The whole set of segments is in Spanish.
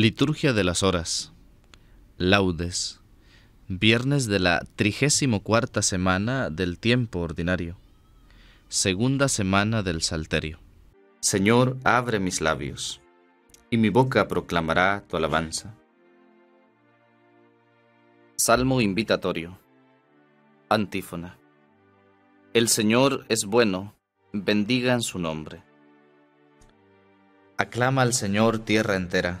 Liturgia de las Horas. Laudes. Viernes de la trigésimo cuarta semana del tiempo ordinario. Segunda semana del Salterio. Señor, abre mis labios, y mi boca proclamará tu alabanza. Salmo invitatorio. Antífona. El Señor es bueno, bendigan su nombre. Aclama al Señor tierra entera,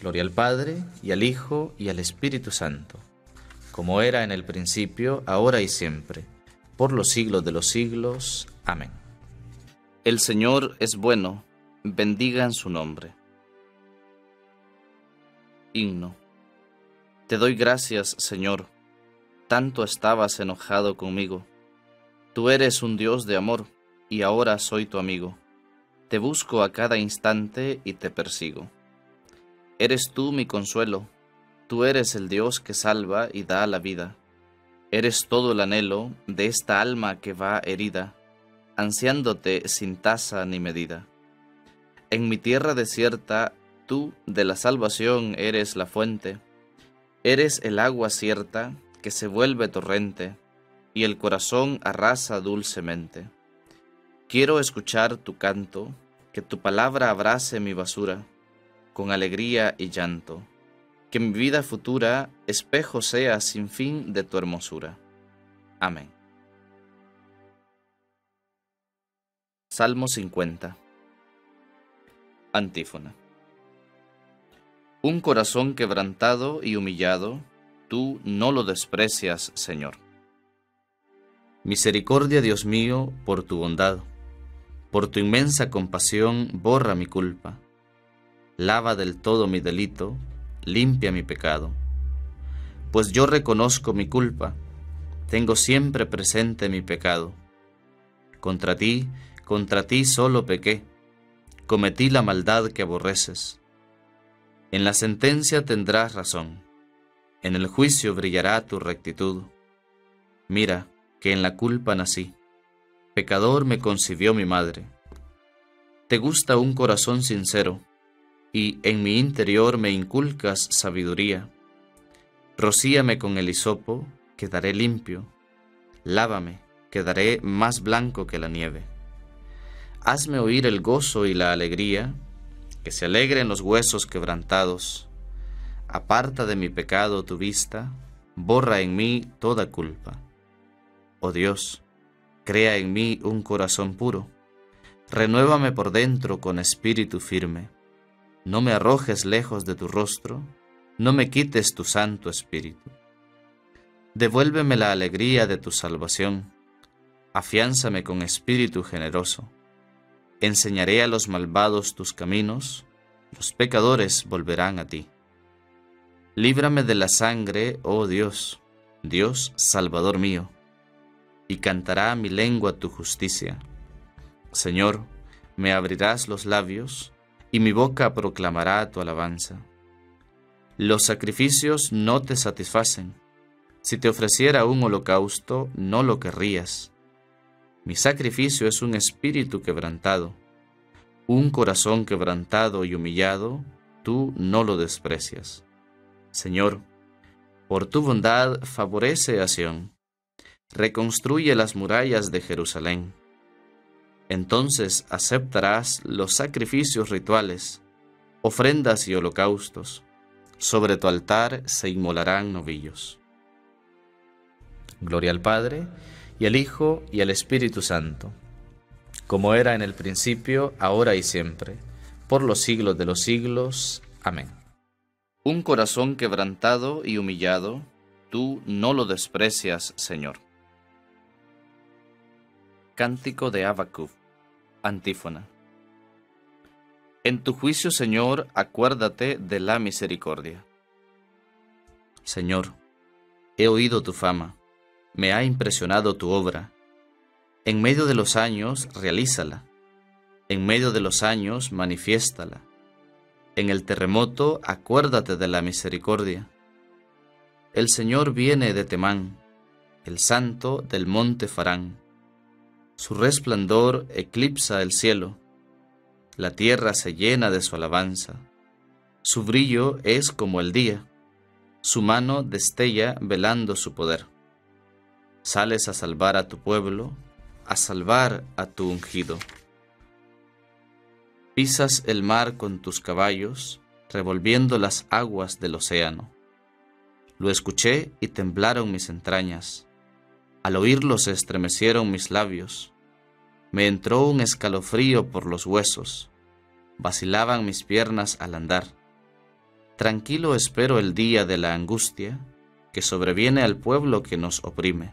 Gloria al Padre, y al Hijo, y al Espíritu Santo, como era en el principio, ahora y siempre, por los siglos de los siglos. Amén. El Señor es bueno, bendigan su nombre. Himno. Te doy gracias, Señor, tanto estabas enojado conmigo. Tú eres un Dios de amor, y ahora soy tu amigo te busco a cada instante y te persigo. Eres tú mi consuelo, tú eres el Dios que salva y da la vida. Eres todo el anhelo de esta alma que va herida, ansiándote sin tasa ni medida. En mi tierra desierta, tú de la salvación eres la fuente, eres el agua cierta que se vuelve torrente, y el corazón arrasa dulcemente. Quiero escuchar tu canto, que tu palabra abrace mi basura, con alegría y llanto, que mi vida futura espejo sea sin fin de tu hermosura. Amén. Salmo 50 Antífona Un corazón quebrantado y humillado, tú no lo desprecias, Señor. Misericordia, Dios mío, por tu bondad por tu inmensa compasión, borra mi culpa. Lava del todo mi delito, limpia mi pecado. Pues yo reconozco mi culpa, tengo siempre presente mi pecado. Contra ti, contra ti solo pequé, cometí la maldad que aborreces. En la sentencia tendrás razón, en el juicio brillará tu rectitud. Mira, que en la culpa nací Pecador me concibió mi madre. Te gusta un corazón sincero, y en mi interior me inculcas sabiduría. Rocíame con el hisopo, quedaré limpio. Lávame, quedaré más blanco que la nieve. Hazme oír el gozo y la alegría, que se alegren los huesos quebrantados. Aparta de mi pecado tu vista, borra en mí toda culpa. Oh Dios, Crea en mí un corazón puro. Renuévame por dentro con espíritu firme. No me arrojes lejos de tu rostro, no me quites tu santo espíritu. Devuélveme la alegría de tu salvación. Afiánzame con espíritu generoso. Enseñaré a los malvados tus caminos, los pecadores volverán a ti. Líbrame de la sangre, oh Dios, Dios Salvador mío y cantará mi lengua tu justicia. Señor, me abrirás los labios, y mi boca proclamará tu alabanza. Los sacrificios no te satisfacen. Si te ofreciera un holocausto, no lo querrías. Mi sacrificio es un espíritu quebrantado. Un corazón quebrantado y humillado, tú no lo desprecias. Señor, por tu bondad favorece a Sión reconstruye las murallas de Jerusalén. Entonces aceptarás los sacrificios rituales, ofrendas y holocaustos. Sobre tu altar se inmolarán novillos. Gloria al Padre, y al Hijo, y al Espíritu Santo, como era en el principio, ahora y siempre, por los siglos de los siglos. Amén. Un corazón quebrantado y humillado, tú no lo desprecias, Señor. Cántico de Habacuc, antífona. En tu juicio, Señor, acuérdate de la misericordia. Señor, he oído tu fama, me ha impresionado tu obra. En medio de los años, realízala. En medio de los años, manifiéstala. En el terremoto, acuérdate de la misericordia. El Señor viene de Temán, el santo del monte Farán. Su resplandor eclipsa el cielo, la tierra se llena de su alabanza. Su brillo es como el día, su mano destella velando su poder. Sales a salvar a tu pueblo, a salvar a tu ungido. Pisas el mar con tus caballos, revolviendo las aguas del océano. Lo escuché y temblaron mis entrañas. Al oírlo se estremecieron mis labios. Me entró un escalofrío por los huesos. Vacilaban mis piernas al andar. Tranquilo espero el día de la angustia que sobreviene al pueblo que nos oprime.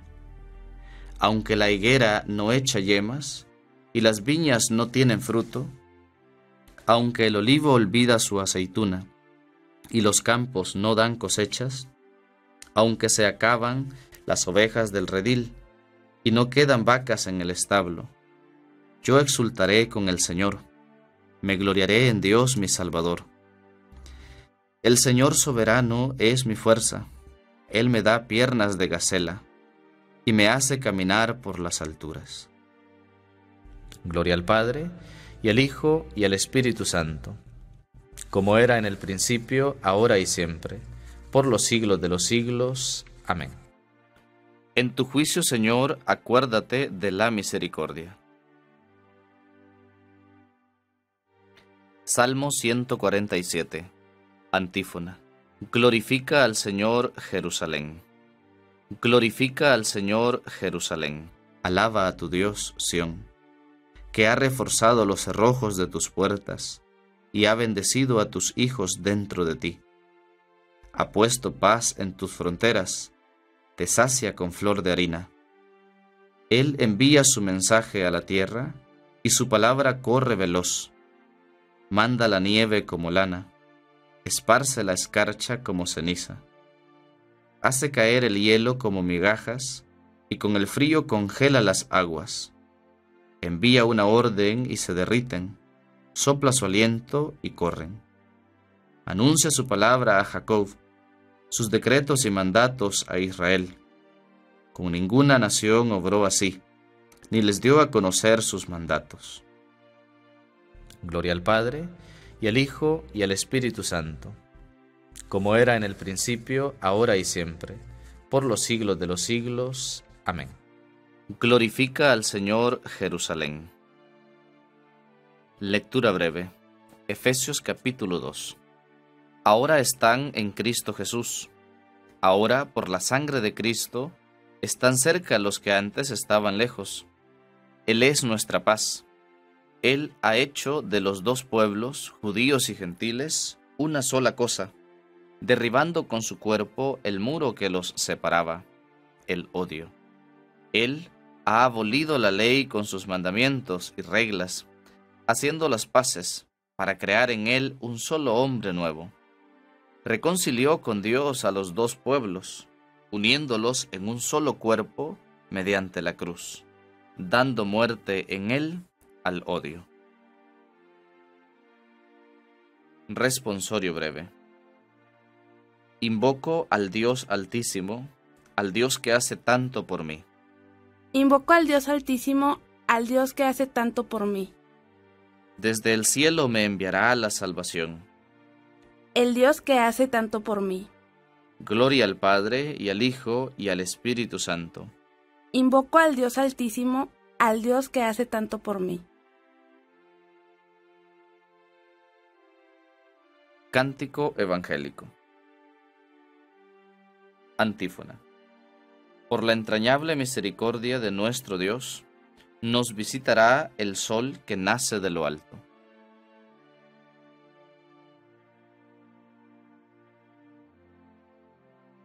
Aunque la higuera no echa yemas y las viñas no tienen fruto, aunque el olivo olvida su aceituna y los campos no dan cosechas, aunque se acaban las ovejas del redil y no quedan vacas en el establo. Yo exultaré con el Señor, me gloriaré en Dios mi Salvador. El Señor soberano es mi fuerza, Él me da piernas de gacela y me hace caminar por las alturas. Gloria al Padre, y al Hijo, y al Espíritu Santo, como era en el principio, ahora y siempre por los siglos de los siglos. Amén. En tu juicio, Señor, acuérdate de la misericordia. Salmo 147. Antífona. Glorifica al Señor Jerusalén. Glorifica al Señor Jerusalén. Alaba a tu Dios, Sión, que ha reforzado los cerrojos de tus puertas y ha bendecido a tus hijos dentro de ti ha puesto paz en tus fronteras, te sacia con flor de harina. Él envía su mensaje a la tierra, y su palabra corre veloz. Manda la nieve como lana, esparce la escarcha como ceniza. Hace caer el hielo como migajas, y con el frío congela las aguas. Envía una orden y se derriten, sopla su aliento y corren. Anuncia su palabra a Jacob, sus decretos y mandatos a Israel. Con ninguna nación obró así, ni les dio a conocer sus mandatos. Gloria al Padre, y al Hijo, y al Espíritu Santo, como era en el principio, ahora y siempre, por los siglos de los siglos. Amén. Glorifica al Señor Jerusalén. Lectura breve. Efesios capítulo 2 ahora están en Cristo Jesús. Ahora, por la sangre de Cristo, están cerca los que antes estaban lejos. Él es nuestra paz. Él ha hecho de los dos pueblos, judíos y gentiles, una sola cosa, derribando con su cuerpo el muro que los separaba, el odio. Él ha abolido la ley con sus mandamientos y reglas, haciendo las paces para crear en él un solo hombre nuevo reconcilió con Dios a los dos pueblos, uniéndolos en un solo cuerpo mediante la cruz, dando muerte en él al odio. Responsorio breve. Invoco al Dios Altísimo, al Dios que hace tanto por mí. Invoco al Dios Altísimo, al Dios que hace tanto por mí. Desde el cielo me enviará la salvación el Dios que hace tanto por mí. Gloria al Padre, y al Hijo, y al Espíritu Santo. Invoco al Dios Altísimo, al Dios que hace tanto por mí. Cántico Evangélico. Antífona. Por la entrañable misericordia de nuestro Dios, nos visitará el sol que nace de lo alto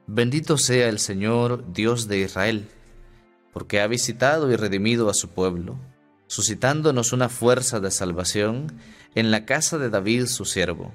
Bendito sea el Señor, Dios de Israel, porque ha visitado y redimido a su pueblo, suscitándonos una fuerza de salvación en la casa de David su siervo,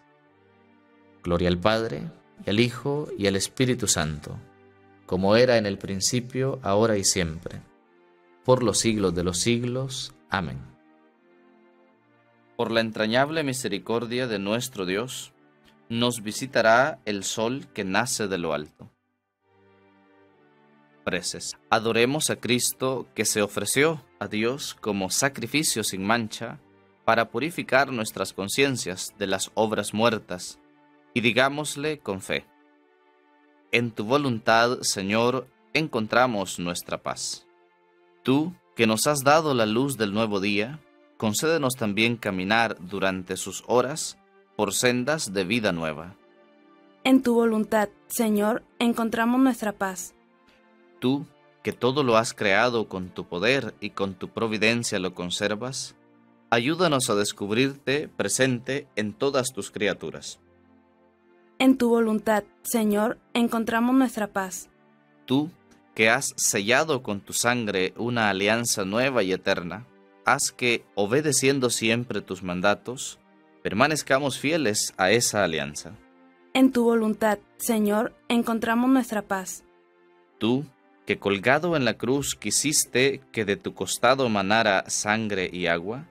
Gloria al Padre, y al Hijo, y al Espíritu Santo, como era en el principio, ahora y siempre, por los siglos de los siglos. Amén. Por la entrañable misericordia de nuestro Dios, nos visitará el sol que nace de lo alto preces. Adoremos a Cristo que se ofreció a Dios como sacrificio sin mancha para purificar nuestras conciencias de las obras muertas y digámosle con fe. En tu voluntad, Señor, encontramos nuestra paz. Tú, que nos has dado la luz del nuevo día, concédenos también caminar durante sus horas por sendas de vida nueva. En tu voluntad, Señor, encontramos nuestra paz Tú, que todo lo has creado con tu poder y con tu providencia lo conservas, ayúdanos a descubrirte presente en todas tus criaturas. En tu voluntad, Señor, encontramos nuestra paz. Tú, que has sellado con tu sangre una alianza nueva y eterna, haz que, obedeciendo siempre tus mandatos, permanezcamos fieles a esa alianza. En tu voluntad, Señor, encontramos nuestra paz. Tú, que colgado en la cruz quisiste que de tu costado manara sangre y agua,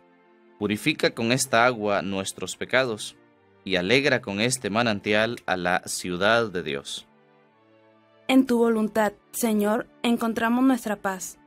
purifica con esta agua nuestros pecados y alegra con este manantial a la ciudad de Dios. En tu voluntad, Señor, encontramos nuestra paz.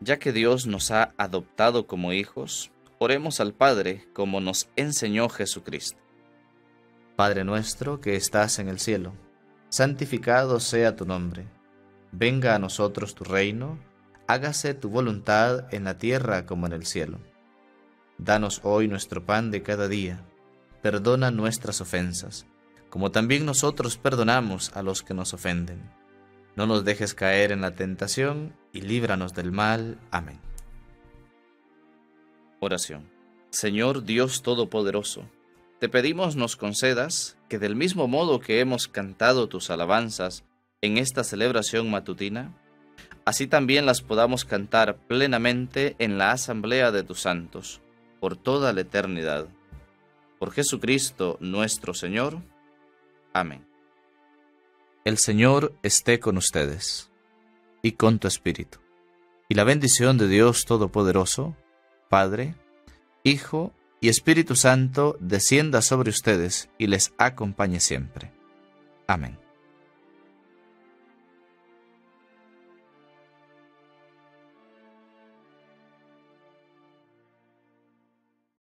Ya que Dios nos ha adoptado como hijos, oremos al Padre como nos enseñó Jesucristo. Padre nuestro que estás en el cielo, santificado sea tu nombre. Venga a nosotros tu reino, hágase tu voluntad en la tierra como en el cielo. Danos hoy nuestro pan de cada día. Perdona nuestras ofensas, como también nosotros perdonamos a los que nos ofenden no nos dejes caer en la tentación y líbranos del mal. Amén. Oración. Señor Dios Todopoderoso, te pedimos nos concedas que del mismo modo que hemos cantado tus alabanzas en esta celebración matutina, así también las podamos cantar plenamente en la asamblea de tus santos, por toda la eternidad. Por Jesucristo nuestro Señor. Amén. El Señor esté con ustedes y con tu espíritu. Y la bendición de Dios Todopoderoso, Padre, Hijo y Espíritu Santo descienda sobre ustedes y les acompañe siempre. Amén.